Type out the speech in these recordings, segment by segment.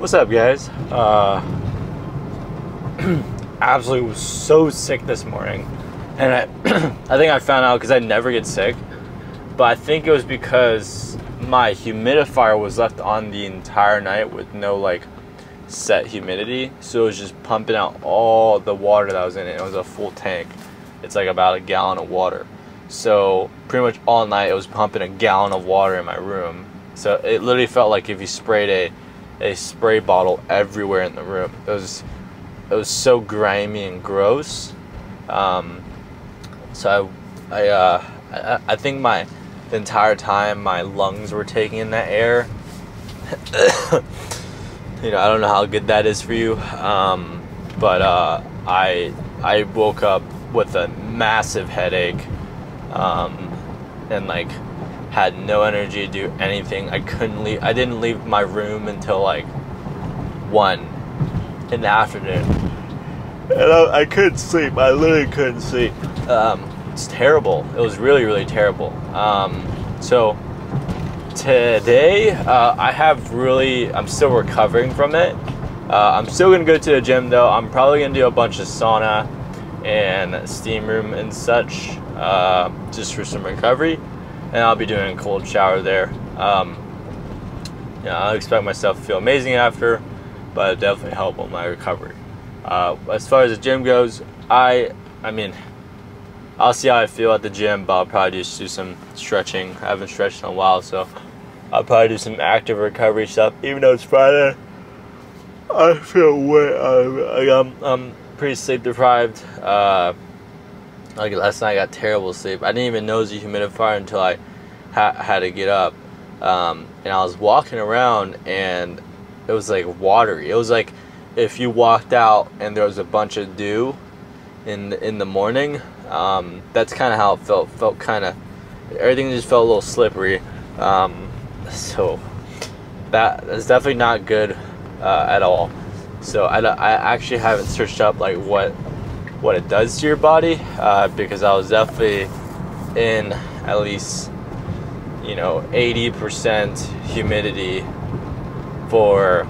What's up, guys? Uh, absolutely was so sick this morning, and I, I think I found out because I never get sick, but I think it was because my humidifier was left on the entire night with no like set humidity, so it was just pumping out all the water that was in it. It was a full tank. It's like about a gallon of water. So pretty much all night it was pumping a gallon of water in my room. So it literally felt like if you sprayed a a spray bottle everywhere in the room. It was it was so grimy and gross. Um, so I I, uh, I I think my the entire time my lungs were taking in that air. you know I don't know how good that is for you, um, but uh, I I woke up with a massive headache um, and like had no energy to do anything. I couldn't leave. I didn't leave my room until like one in the afternoon, and I, I couldn't sleep. I literally couldn't sleep. Um, it's terrible. It was really, really terrible. Um, so today, uh, I have really. I'm still recovering from it. Uh, I'm still gonna go to the gym though. I'm probably gonna do a bunch of sauna and steam room and such, uh, just for some recovery and I'll be doing a cold shower there. Um, yeah, I expect myself to feel amazing after, but it'll definitely help with my recovery. Uh, as far as the gym goes, I, I mean, I'll see how I feel at the gym, but I'll probably just do some stretching. I haven't stretched in a while, so I'll probably do some active recovery stuff. Even though it's Friday, I feel way. Uh, I'm, I'm pretty sleep deprived. Uh, like last night, I got terrible sleep. I didn't even know a humidifier until I ha- had to get up, um, and I was walking around, and it was like watery. It was like if you walked out and there was a bunch of dew in the, in the morning. Um, that's kind of how it felt. Felt kind of everything just felt a little slippery. Um, so that is definitely not good uh, at all. So I, I actually haven't searched up like what what it does to your body uh, because I was definitely in at least you know 80% humidity for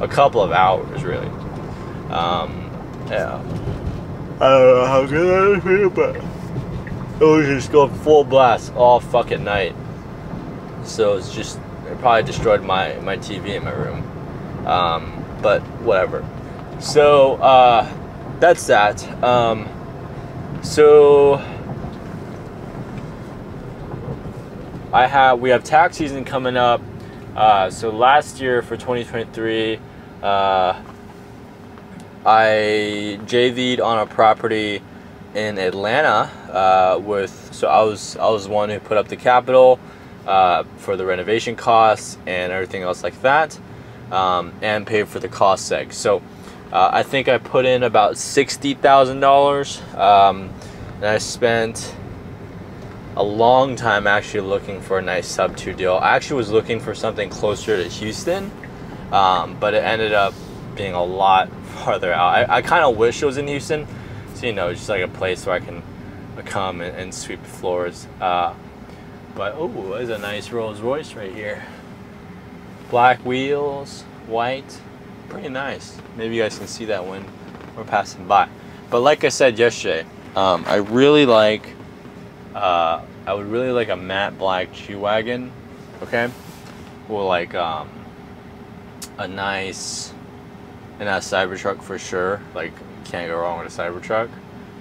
a couple of hours really. Um, yeah. I don't know how good I feel but it was just going full blast all fucking night. So it's just it probably destroyed my my TV in my room. Um, but whatever. So uh that's that. Um, so I have we have tax season coming up. Uh, so last year for 2023, uh, I JV'd on a property in Atlanta uh, with. So I was I was the one who put up the capital uh, for the renovation costs and everything else like that, um, and paid for the cost seg. So uh, I think I put in about sixty thousand um, dollars, and I spent a long time actually looking for a nice sub two deal. I actually was looking for something closer to Houston, um, but it ended up being a lot farther out. I, I kind of wish it was in Houston, so you know, just like a place where I can come and, and sweep floors. Uh, but oh, there's a nice Rolls Royce right here. Black wheels, white pretty nice. Maybe you guys can see that when we're passing by. But like I said yesterday, um, I really like, uh, I would really like a matte black G-Wagon, okay? Or like um, a nice, and a Cybertruck for sure. Like, can't go wrong with a Cybertruck.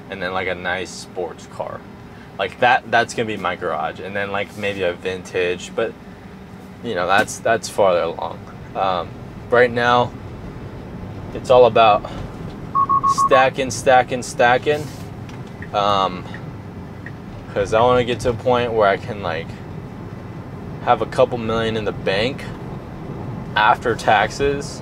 And then like a nice sports car. Like that, that's gonna be my garage. And then like maybe a vintage, but you know, that's, that's farther along. Um, right now, it's all about stacking, stacking, stacking. Um, because I want to get to a point where I can like have a couple million in the bank after taxes.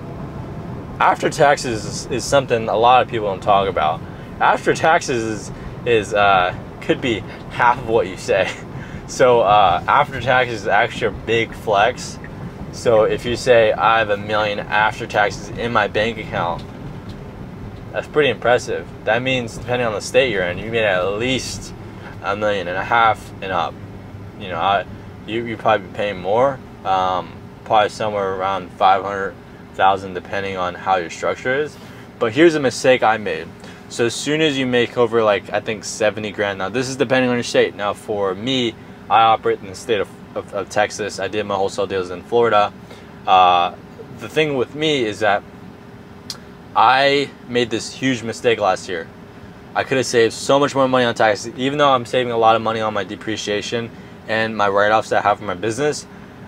After taxes is, is something a lot of people don't talk about. After taxes is is uh, could be half of what you say. So uh, after taxes is actually a big flex so if you say I have a million after taxes in my bank account, that's pretty impressive. That means depending on the state you're in, you made at least a million and a half and up. You know, I, you you probably be paying more, um, probably somewhere around 500, thousand depending on how your structure is. But here's a mistake I made. So as soon as you make over like I think 70 grand now, this is depending on your state. Now for me, I operate in the state of, of, of Texas. I did my wholesale deals in Florida. Uh, the thing with me is that I made this huge mistake last year. I could have saved so much more money on taxes, even though I'm saving a lot of money on my depreciation and my write-offs that I have for my business.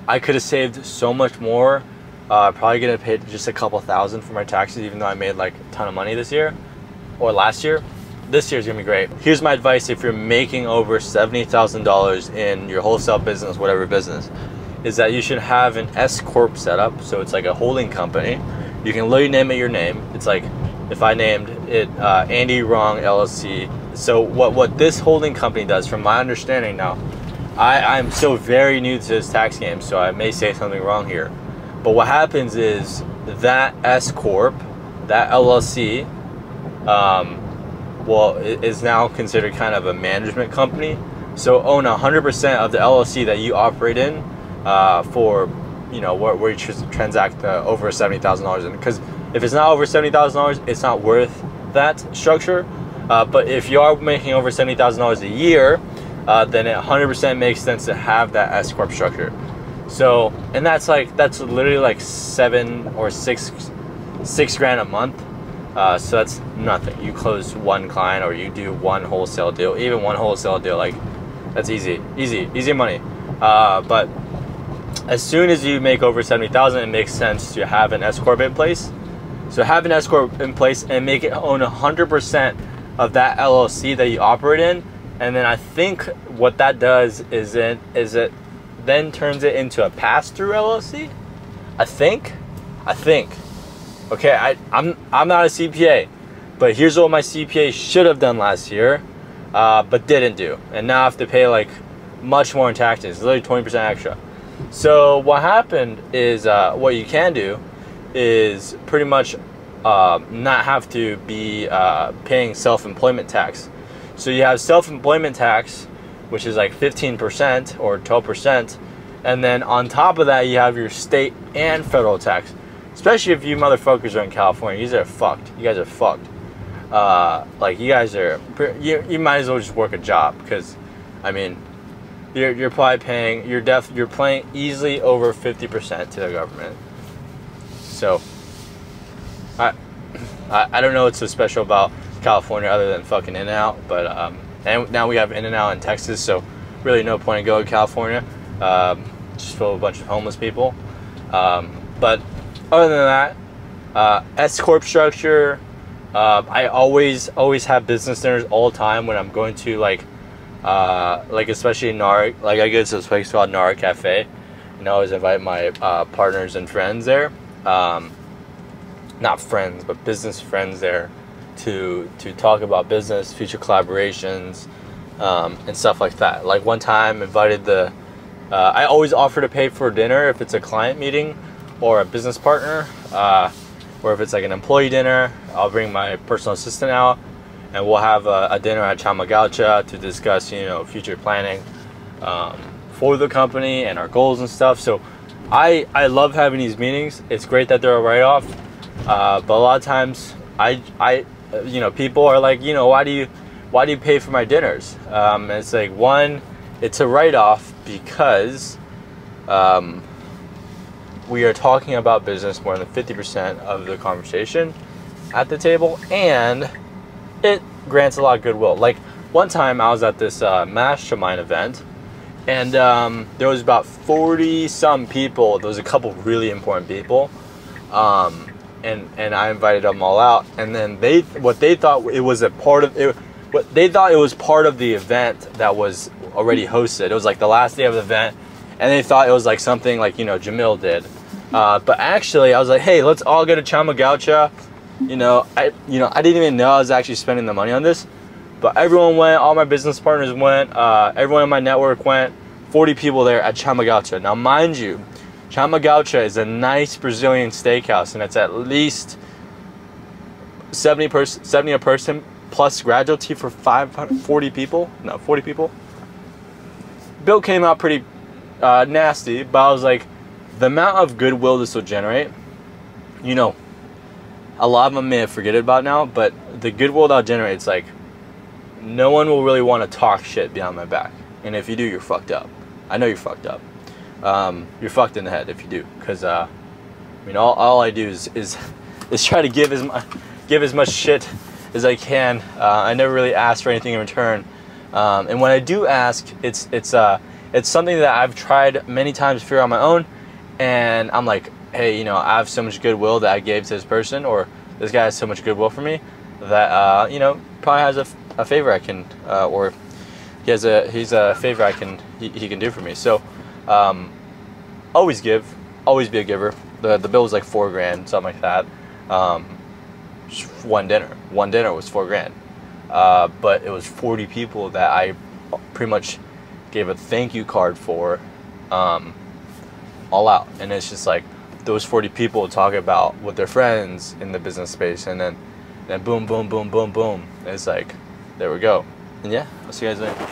I could have saved so much more. Uh, probably gonna pay just a couple thousand for my taxes, even though I made like a ton of money this year or last year. This year's gonna be great. Here's my advice: if you're making over seventy thousand dollars in your wholesale business, whatever business, is that you should have an S corp set up. So it's like a holding company. You can literally name it your name. It's like if I named it uh, Andy Rong LLC. So what what this holding company does, from my understanding now, I I'm still very new to this tax game, so I may say something wrong here. But what happens is that S corp, that LLC, um, well, is now considered kind of a management company. So own 100% of the LLC that you operate in uh, for, you know, where, where you transact uh, over $70,000 in. Because if it's not over $70,000, it's not worth that structure. Uh, but if you are making over $70,000 a year, uh, then it 100% makes sense to have that S corp structure. So, and that's like that's literally like seven or six six grand a month. Uh, so that's nothing. You close one client or you do one wholesale deal, even one wholesale deal, like that's easy, easy, easy money. Uh, but as soon as you make over seventy thousand, it makes sense to have an S corp in place. So have an S corp in place and make it own hundred percent of that LLC that you operate in. And then I think what that does is it is it then turns it into a pass-through LLC. I think. I think. Okay, I, I'm I'm not a CPA, but here's what my CPA should have done last year, uh, but didn't do, and now I have to pay like much more in taxes, literally twenty percent extra. So what happened is uh, what you can do is pretty much uh, not have to be uh, paying self-employment tax. So you have self-employment tax which is like 15% or 12%. And then on top of that, you have your state and federal tax. Especially if you motherfuckers are in California, you guys are fucked. You guys are fucked. Uh, like you guys are, you, you might as well just work a job because, I mean, you're, you're probably paying, you're def, you're paying easily over 50% to the government. So, I, I, I don't know what's so special about California other than fucking in and out, but um, and now we have In and Out in Texas, so really no point in going to California. Um, just full of a bunch of homeless people. Um, but other than that, uh, S corp structure. Uh, I always always have business dinners all the time when I'm going to like uh, like especially NAR. Like I go to this place called NAR Cafe, and I always invite my uh, partners and friends there. Um, not friends, but business friends there to to talk about business, future collaborations, um, and stuff like that. Like one time, invited the. Uh, I always offer to pay for dinner if it's a client meeting or a business partner, uh, or if it's like an employee dinner. I'll bring my personal assistant out, and we'll have a, a dinner at Chama Gaucha to discuss, you know, future planning um, for the company and our goals and stuff. So, I I love having these meetings. It's great that they're a write off, uh, but a lot of times I I you know, people are like, you know, why do you, why do you pay for my dinners? Um, it's like one, it's a write-off because um, we are talking about business more than 50% of the conversation at the table, and it grants a lot of goodwill. Like one time, I was at this uh, mastermind event, and um, there was about 40 some people. There was a couple really important people. Um, and and I invited them all out, and then they what they thought it was a part of it. What they thought it was part of the event that was already hosted. It was like the last day of the event, and they thought it was like something like you know Jamil did. Uh, but actually, I was like, hey, let's all go to Chama Gaucha. You know, I you know I didn't even know I was actually spending the money on this, but everyone went. All my business partners went. Uh, everyone in my network went. 40 people there at Chama Gaucha. Now, mind you, Chama Gaucha is a nice Brazilian steakhouse, and it's at least 70 per 70 a person plus gratuity for 540 people. No, 40 people. Bill came out pretty uh, nasty, but I was like, the amount of goodwill this will generate you know, a lot of them may have forget it about now, but the goodwill that generates, like, no one will really want to talk shit behind my back. And if you do, you're fucked up. I know you're fucked up. Um, you're fucked in the head if you do, because uh, I mean, all, all I do is is is try to give as much give as much shit as I can. Uh, I never really ask for anything in return. Um, and when I do ask, it's it's uh, it's something that I've tried many times to figure out on my own, and I'm like, hey, you know, I have so much goodwill that I gave to this person, or this guy has so much goodwill for me that uh, you know probably has a, a favor I can, uh, or he has a he's a favor I can he, he can do for me. So um, always give, always be a giver. The the bill was like four grand, something like that. Um, one dinner, one dinner was four grand, uh, but it was forty people that I pretty much gave a thank you card for, um, all out, and it's just like those 40 people talk about with their friends in the business space and then then boom boom boom boom boom. It's like there we go. And yeah i'll see you guys later